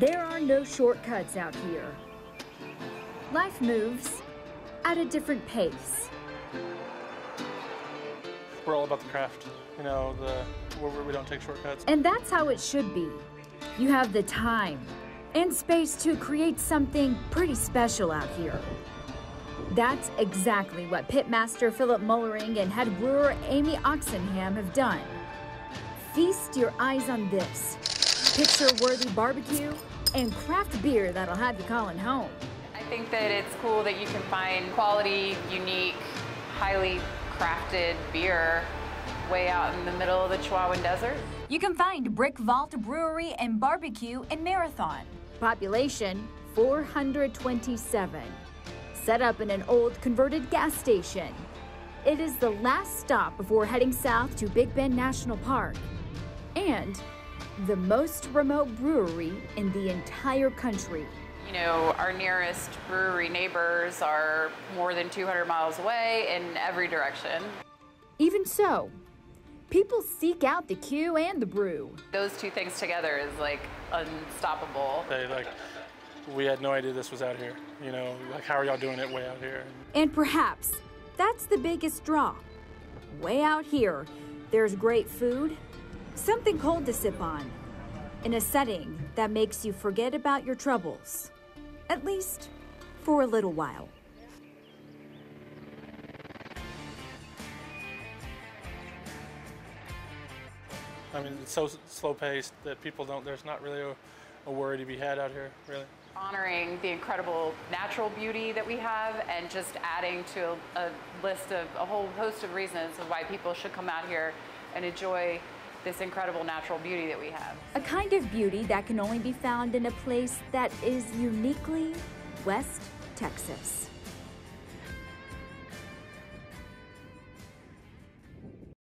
There are no shortcuts out here. Life moves at a different pace. We're all about the craft, you know, the where we don't take shortcuts. And that's how it should be. You have the time and space to create something pretty special out here. That's exactly what pitmaster Philip Mullering and head brewer Amy Oxenham have done. Feast your eyes on this. Picture-worthy barbecue and craft beer that'll have you calling home. I think that it's cool that you can find quality, unique, highly crafted beer way out in the middle of the Chihuahuan Desert. You can find Brick Vault Brewery and Barbecue in Marathon. Population 427. Set up in an old converted gas station. It is the last stop before heading south to Big Bend National Park. And the most remote brewery in the entire country. You know, our nearest brewery neighbors are more than 200 miles away in every direction. Even so, people seek out the Q and the brew. Those two things together is like unstoppable. They like, we had no idea this was out here. You know, like how are y'all doing it way out here? And perhaps that's the biggest draw. Way out here, there's great food, something cold to sip on, in a setting that makes you forget about your troubles. At least for a little while. I mean, it's so slow paced that people don't, there's not really a, a worry to be had out here, really. Honoring the incredible natural beauty that we have and just adding to a, a list of a whole host of reasons of why people should come out here and enjoy this incredible natural beauty that we have. A kind of beauty that can only be found in a place that is uniquely West Texas.